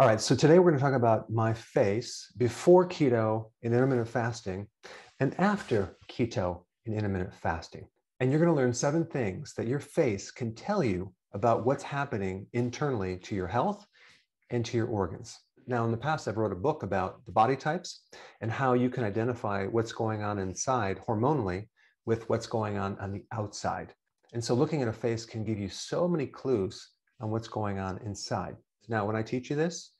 All right, so today we're going to talk about my face before keto and intermittent fasting and after keto and intermittent fasting. And you're going to learn seven things that your face can tell you about what's happening internally to your health and to your organs. Now, in the past, I've wrote a book about the body types and how you can identify what's going on inside hormonally with what's going on on the outside. And so looking at a face can give you so many clues on what's going on inside. Now, when I teach you this,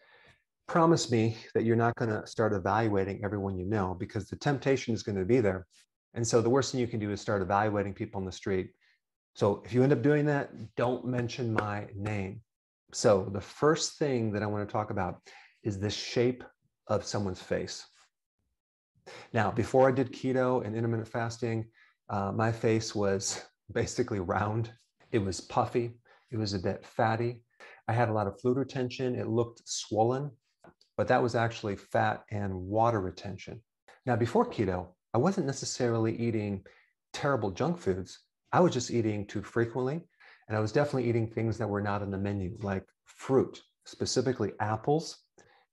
promise me that you're not going to start evaluating everyone you know because the temptation is going to be there. And so the worst thing you can do is start evaluating people on the street. So if you end up doing that, don't mention my name. So the first thing that I want to talk about is the shape of someone's face. Now, before I did keto and intermittent fasting, uh, my face was basically round. It was puffy. It was a bit fatty. I had a lot of fluid retention. It looked swollen, but that was actually fat and water retention. Now, before keto, I wasn't necessarily eating terrible junk foods. I was just eating too frequently. And I was definitely eating things that were not on the menu, like fruit, specifically apples.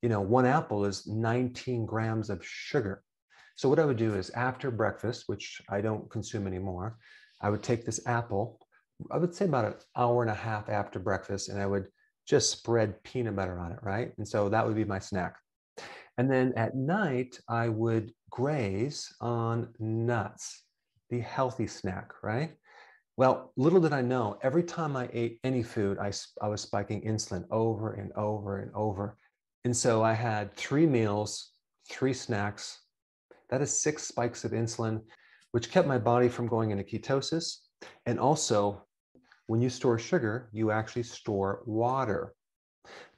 You know, one apple is 19 grams of sugar. So, what I would do is after breakfast, which I don't consume anymore, I would take this apple, I would say about an hour and a half after breakfast, and I would just spread peanut butter on it, right? And so that would be my snack. And then at night, I would graze on nuts, the healthy snack, right? Well, little did I know, every time I ate any food, I, I was spiking insulin over and over and over. And so I had three meals, three snacks. That is six spikes of insulin, which kept my body from going into ketosis and also when you store sugar, you actually store water.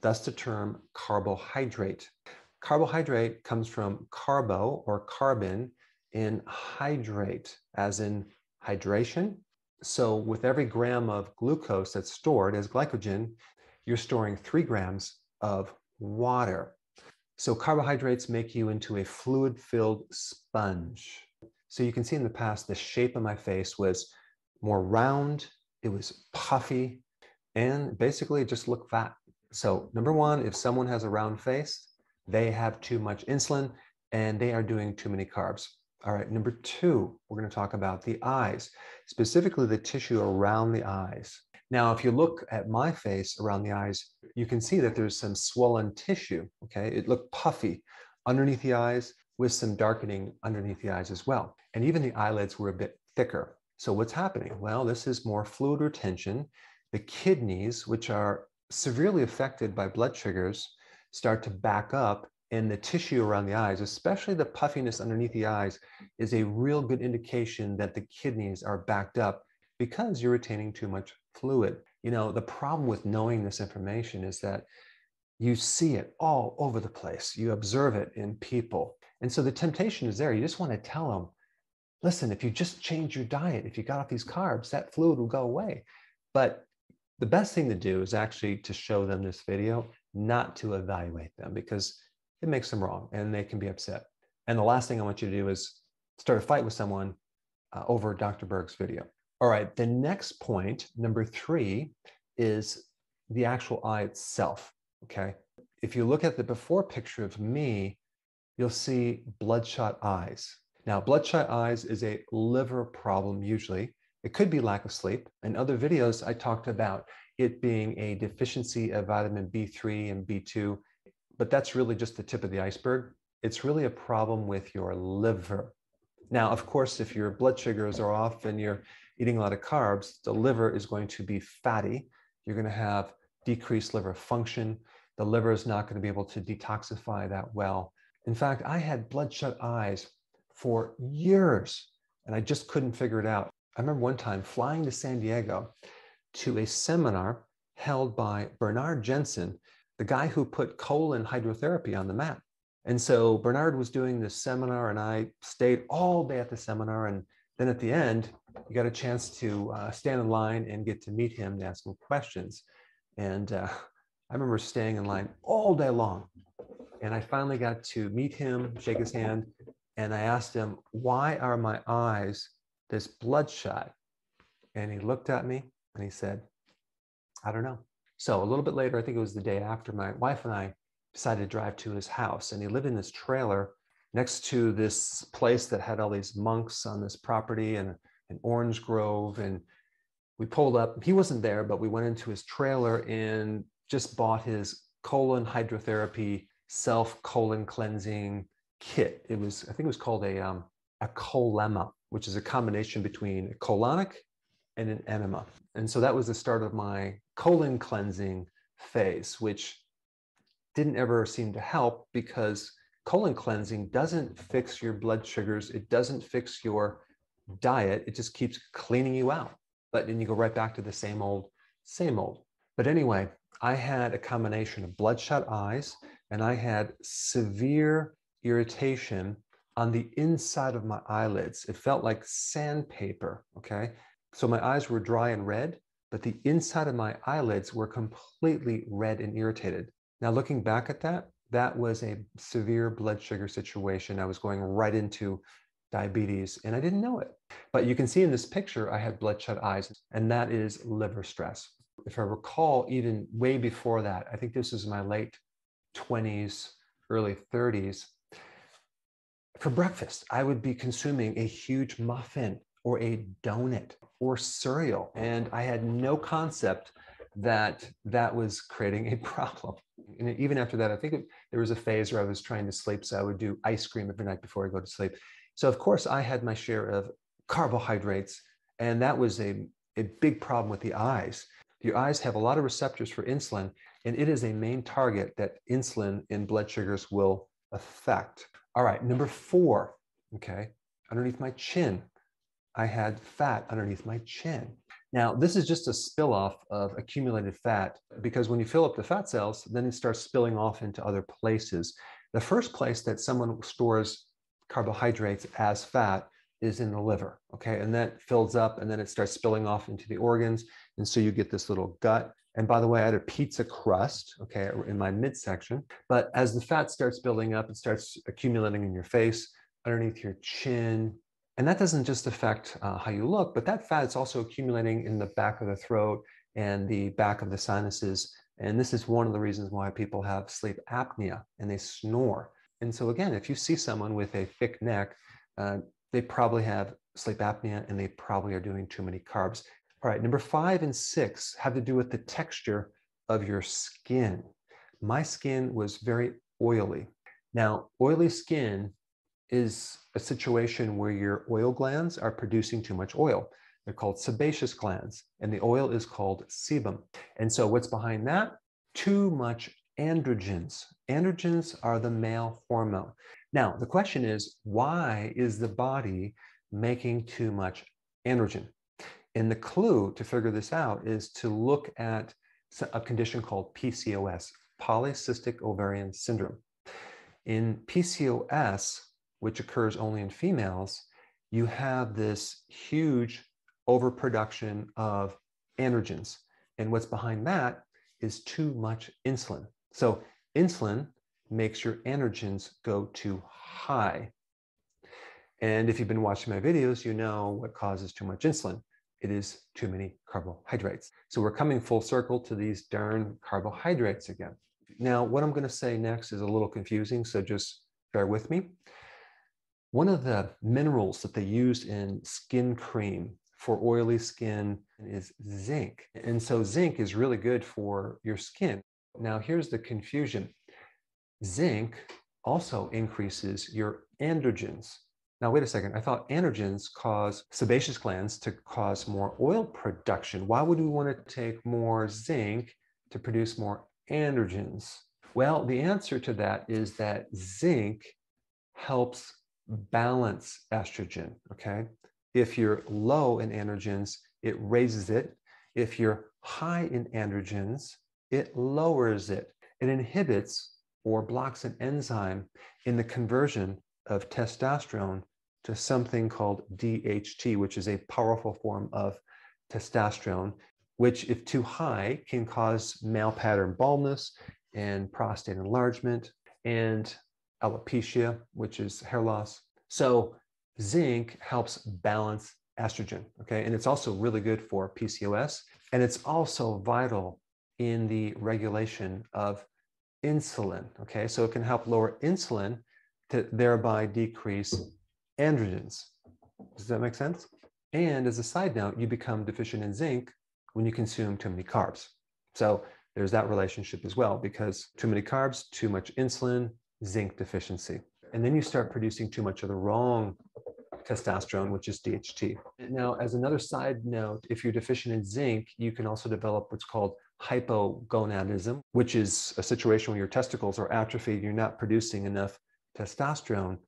Thus the term carbohydrate. Carbohydrate comes from carbo or carbon in hydrate, as in hydration. So with every gram of glucose that's stored as glycogen, you're storing three grams of water. So carbohydrates make you into a fluid filled sponge. So you can see in the past, the shape of my face was more round it was puffy, and basically just looked fat. So, number one, if someone has a round face, they have too much insulin and they are doing too many carbs. All right, number two, we're going to talk about the eyes, specifically the tissue around the eyes. Now, if you look at my face around the eyes, you can see that there's some swollen tissue. Okay, it looked puffy underneath the eyes with some darkening underneath the eyes as well. And even the eyelids were a bit thicker. So what's happening? Well, this is more fluid retention. The kidneys, which are severely affected by blood sugars, start to back up and the tissue around the eyes, especially the puffiness underneath the eyes, is a real good indication that the kidneys are backed up because you're retaining too much fluid. You know, the problem with knowing this information is that you see it all over the place. You observe it in people. And so the temptation is there. You just want to tell them, listen, if you just change your diet, if you got off these carbs, that fluid will go away. But the best thing to do is actually to show them this video, not to evaluate them because it makes them wrong and they can be upset. And the last thing I want you to do is start a fight with someone uh, over Dr. Berg's video. All right, the next point, number three, is the actual eye itself. Okay. If you look at the before picture of me, you'll see bloodshot eyes. Now, bloodshot eyes is a liver problem usually. It could be lack of sleep. In other videos, I talked about it being a deficiency of vitamin B3 and B2, but that's really just the tip of the iceberg. It's really a problem with your liver. Now, of course, if your blood sugars are off and you're eating a lot of carbs, the liver is going to be fatty. You're going to have decreased liver function. The liver is not going to be able to detoxify that well. In fact, I had bloodshot eyes for years and I just couldn't figure it out. I remember one time flying to San Diego to a seminar held by Bernard Jensen, the guy who put colon hydrotherapy on the map. And so Bernard was doing this seminar, and I stayed all day at the seminar. And then at the end, you got a chance to uh, stand in line and get to meet him and ask him questions. And uh, I remember staying in line all day long. And I finally got to meet him, shake his hand, and I asked him, Why are my eyes this bloodshot? And he looked at me and he said, I don't know. So a little bit later, I think it was the day after, my wife and I decided to drive to his house. And he lived in this trailer next to this place that had all these monks on this property and an orange grove. And we pulled up. He wasn't there, but we went into his trailer and just bought his colon hydrotherapy self colon cleansing kit. It was, I think it was called a, um, a colema, which is a combination between a colonic and an enema. And so that was the start of my colon cleansing phase, which didn't ever seem to help because colon cleansing doesn't fix your blood sugars. It doesn't fix your diet. It just keeps cleaning you out. But then you go right back to the same old, same old. But anyway, I had a combination of bloodshot eyes and I had severe irritation on the inside of my eyelids. It felt like sandpaper. Okay. So my eyes were dry and red, but the inside of my eyelids were completely red and irritated. Now, looking back at that, that was a severe blood sugar situation. I was going right into diabetes and I didn't know it. But you can see in this picture, I had bloodshot eyes, and that is liver stress. If I recall, even way before that, I think this is my late 20s, early 30s. For breakfast, I would be consuming a huge muffin or a donut or cereal. And I had no concept that that was creating a problem. And even after that, I think it, there was a phase where I was trying to sleep. So I would do ice cream every night before I go to sleep. So, of course, I had my share of carbohydrates. And that was a, a big problem with the eyes. Your eyes have a lot of receptors for insulin, and it is a main target that insulin in blood sugars will affect. All right, number four, okay, underneath my chin, I had fat underneath my chin. Now, this is just a spill off of accumulated fat because when you fill up the fat cells, then it starts spilling off into other places. The first place that someone stores carbohydrates as fat is in the liver, okay? And that fills up and then it starts spilling off into the organs. And so you get this little gut. And by the way, I had a pizza crust, okay, in my midsection. But as the fat starts building up, it starts accumulating in your face, underneath your chin, and that doesn't just affect uh, how you look, but that fat is also accumulating in the back of the throat and the back of the sinuses. And this is one of the reasons why people have sleep apnea and they snore. And so, again, if you see someone with a thick neck, uh, they probably have sleep apnea and they probably are doing too many carbs. All right, number five and six have to do with the texture of your skin. My skin was very oily. Now, oily skin is a situation where your oil glands are producing too much oil. They're called sebaceous glands, and the oil is called sebum. And so, what's behind that? Too much androgens. Androgens are the male hormone. Now, the question is why is the body making too much androgen? And the clue to figure this out is to look at a condition called PCOS, polycystic ovarian syndrome. In PCOS, which occurs only in females, you have this huge overproduction of androgens. And what's behind that is too much insulin. So, insulin makes your androgens go too high. And if you've been watching my videos, you know what causes too much insulin. It is too many carbohydrates. So we're coming full circle to these darn carbohydrates again. Now, what I'm going to say next is a little confusing, so just bear with me. One of the minerals that they use in skin cream for oily skin is zinc. And so zinc is really good for your skin. Now, here's the confusion zinc also increases your androgens. Now, wait a second. I thought androgens cause sebaceous glands to cause more oil production. Why would we want to take more zinc to produce more androgens? Well, the answer to that is that zinc helps balance estrogen, okay? If you're low in androgens, it raises it. If you're high in androgens, it lowers it. It inhibits or blocks an enzyme in the conversion of testosterone to something called DHT, which is a powerful form of testosterone, which, if too high, can cause male pattern baldness and prostate enlargement. And alopecia, which is hair loss. So zinc helps balance estrogen, okay? And it's also really good for PCOS. And it's also vital in the regulation of insulin. Okay, so it can help lower insulin to thereby decrease androgens. Does that make sense? And as a side note, you become deficient in zinc when you consume too many carbs. So there's that relationship as well because too many carbs, too much insulin, zinc deficiency. And then you start producing too much of the wrong testosterone, which is DHT. Now, as another side note, if you're deficient in zinc, you can also develop what's called hypogonadism, which is a situation where your testicles are atrophied, you're not producing enough testosterone,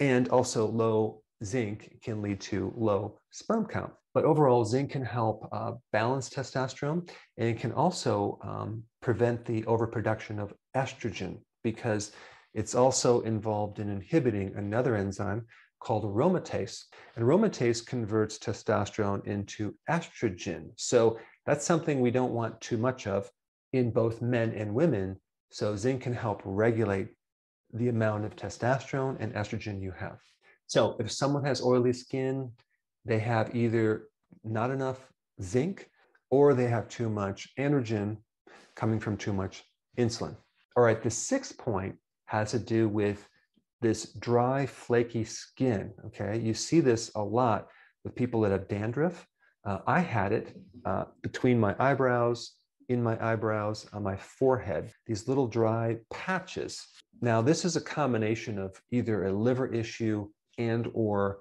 and also low zinc can lead to low sperm count. But overall, zinc can help uh, balance testosterone and it can also um, prevent the overproduction of estrogen because it's also involved in inhibiting another enzyme called aromatase. And aromatase converts testosterone into estrogen. So that's something we don't want too much of in both men and women. So zinc can help regulate the amount of testosterone and estrogen you have. So if someone has oily skin, they have either not enough zinc or they have too much androgen coming from too much insulin. All right, the sixth point has to do with this dry, flaky skin. Okay, you see this a lot with people that have dandruff. Uh, I had it uh, between my eyebrows, in my eyebrows, on my forehead, these little dry patches. Now, this is a combination of either a liver issue and or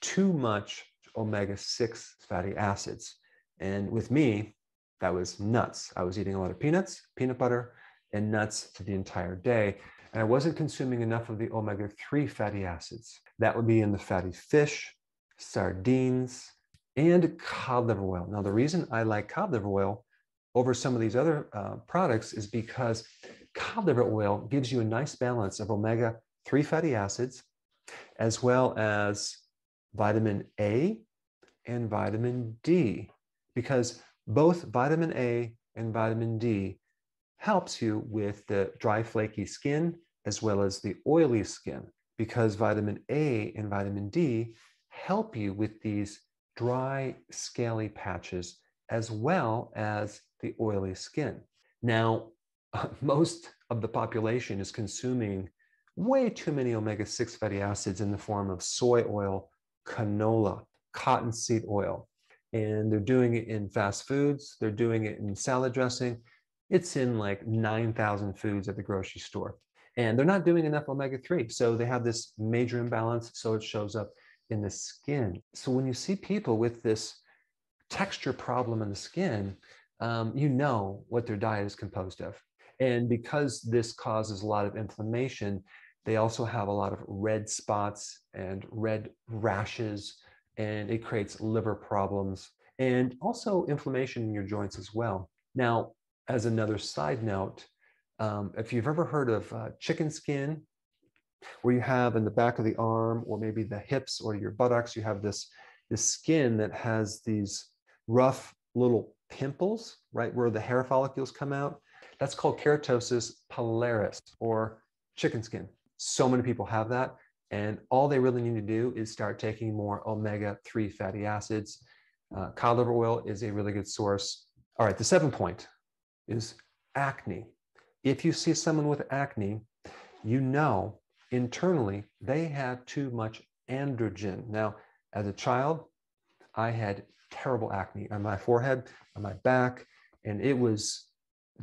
too much omega-6 fatty acids. And with me, that was nuts. I was eating a lot of peanuts, peanut butter, and nuts for the entire day and I wasn't consuming enough of the omega 3 fatty acids. That would be in the fatty fish, sardines, and cod liver oil. Now, the reason I like cod liver oil over some of these other uh, products is because cod liver oil gives you a nice balance of omega 3 fatty acids, as well as vitamin A and vitamin D, because both vitamin A and vitamin D helps you with the dry, flaky skin as well as the oily skin because vitamin A and vitamin D help you with these dry, scaly patches as well as the oily skin. Now, most of the population is consuming way too many omega 6 fatty acids in the form of soy oil, canola, cottonseed oil. And they're doing it in fast foods, they're doing it in salad dressing, it's in like 9,000 foods at the grocery store. And they're not doing enough omega 3. So they have this major imbalance. So it shows up in the skin. So when you see people with this texture problem in the skin, um, you know what their diet is composed of. And because this causes a lot of inflammation, they also have a lot of red spots and red rashes, and it creates liver problems and also inflammation in your joints as well. Now, as another side note, um, if you've ever heard of uh, chicken skin, where you have in the back of the arm or maybe the hips or your buttocks, you have this, this skin that has these rough little pimples, right, where the hair follicles come out. That's called keratosis pilaris or chicken skin. So many people have that. And all they really need to do is start taking more omega 3 fatty acids. Uh, cod liver oil is a really good source. All right, the seventh point is acne. If you see someone with acne, you know internally they have too much androgen. Now, as a child, I had terrible acne on my forehead, on my back, and it was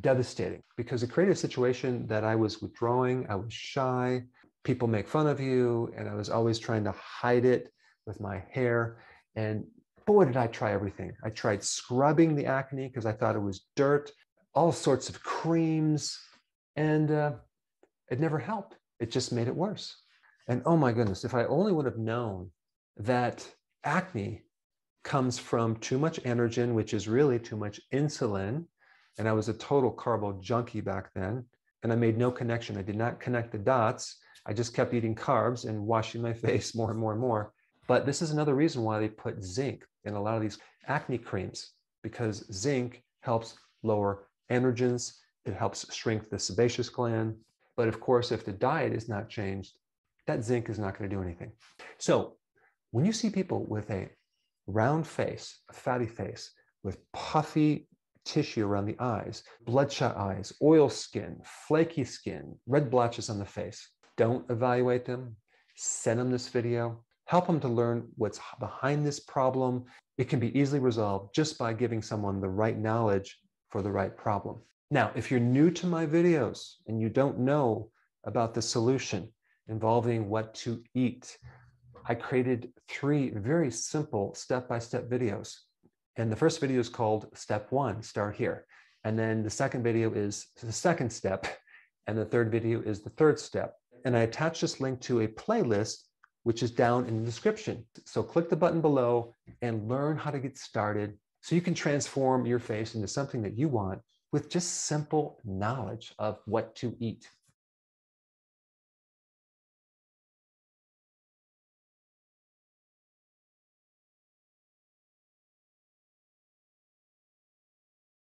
devastating because it created a situation that I was withdrawing, I was shy, people make fun of you, and I was always trying to hide it with my hair. And boy, did I try everything. I tried scrubbing the acne because I thought it was dirt all sorts of creams, and uh, it never helped. It just made it worse. And oh my goodness, if I only would have known that acne comes from too much androgen, which is really too much insulin. And I was a total carbo junkie back then. And I made no connection. I did not connect the dots. I just kept eating carbs and washing my face more and more and more. But this is another reason why they put zinc in a lot of these acne creams, because zinc helps lower androgens. It helps shrink the sebaceous gland. But of course, if the diet is not changed, that zinc is not going to do anything. So when you see people with a round face, a fatty face, with puffy tissue around the eyes, bloodshot eyes, oil skin, flaky skin, red blotches on the face. Don't evaluate them. Send them this video. Help them to learn what's behind this problem. It can be easily resolved just by giving someone the right knowledge for the right problem. Now, if you're new to my videos and you don't know about the solution involving what to eat, I created three very simple step-by-step videos. And the first video is called Step One, Start Here. And then the second video is the second step. And the third video is the third step. And I attach this link to a playlist, which is down in the description. So click the button below and learn how to get started so you can transform your face into something that you want with just simple knowledge of what to eat.